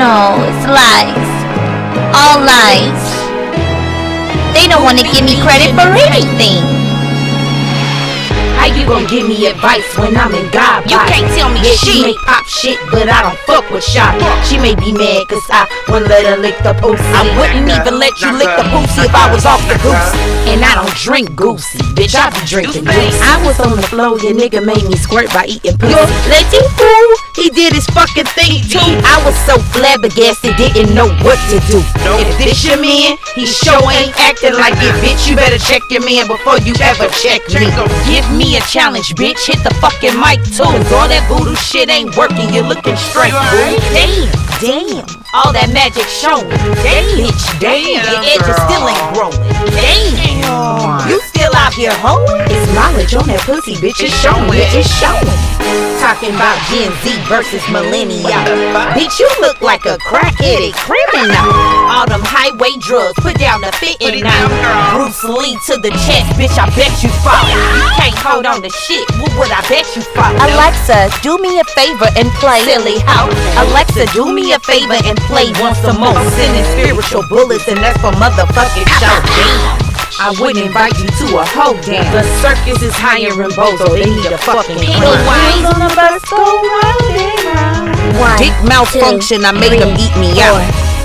No, it's lies. All lies. They don't want to give me credit for anything. How you gon' give me advice when I'm in God? You can't tell me yeah, shit. She may pop shit, but I don't fuck with shot. She may be mad cause I wouldn't let her lick the pussy. I wouldn't even let you lick the pussy if I was off the goose. And I don't drink goosey, bitch. I be drinking goose. I was on the floor, your nigga made me squirt by eating pussy. Let you fool, he did his fucking thing too. I was so flabbergasted, didn't know what to do. If this your man, he sure ain't acting like it, bitch. You better check your man before you ever check me. Give me a challenge, bitch. Hit the fucking mic too. Cause all that voodoo shit ain't working. You're looking straight, boo. Damn, damn. All that magic showing. Damn, bitch, damn. Your edges still ain't growing. Damn. Out here hoeing? It's knowledge on that pussy, bitch. It's showing. Yeah, it's showing. Talking about Gen Z versus millennial. Bitch, you look like a crack-headed criminal. All them highway drugs, put down the fitting now. Bruce Lee to the chest, bitch. I bet you fall. You can't hold on to shit. What would I bet you fall? Alexa, do me a favor and play. Silly hoe. Alexa, do me a favor and play once a more. Sending spiritual bullets, and that's for motherfucking show. Damn. I wouldn't invite you to a hoe damn. The circus is hiring bozo. They need a fucking Pennywise. on the bus go round and round. One, Dick malfunction, I made them eat me out.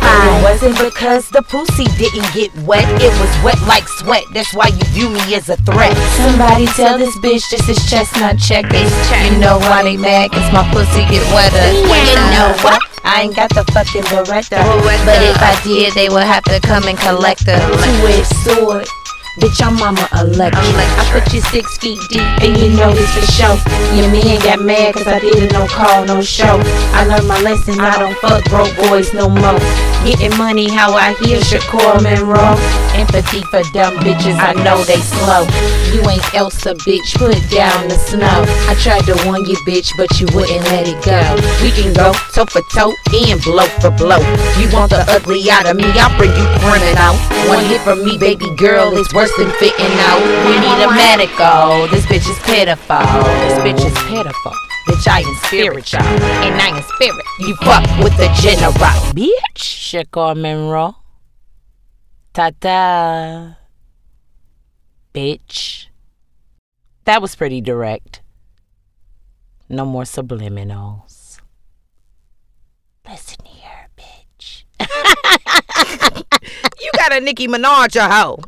It wasn't because the pussy didn't get wet. It was wet like sweat. That's why you view me as a threat. Somebody tell this bitch this is chestnut checkers. You know why they mad? Cause my pussy get wetter. You know what? I ain't got the fucking Beretta. But if I did, they would have to come and collect a two-edged sword. Bitch, I'm mama electric. I put you six feet deep, and you know this for sure. Your man got mad cause I didn't no call, no show. I learned my lesson, I don't fuck broke boys no more. Getting money how I hear Shakur Monroe. Empathy for dumb bitches, I know they slow. You ain't Elsa, bitch, put down the snow. I tried to warn you, bitch, but you wouldn't let it go. We can go toe for toe and blow for blow. You want the ugly out of me, I'll bring you criminal. One hit from me, baby girl, is worse fitting out. We need a medical. This bitch is pitiful. This bitch is pitiful. Bitch, I am spiritual. And I am spirit. You fuck with the general. Bitch. Shakur Monroe. Ta-ta. Bitch. That was pretty direct. No more subliminals. Listen here, bitch. you got a Nicki Minaj a hoe.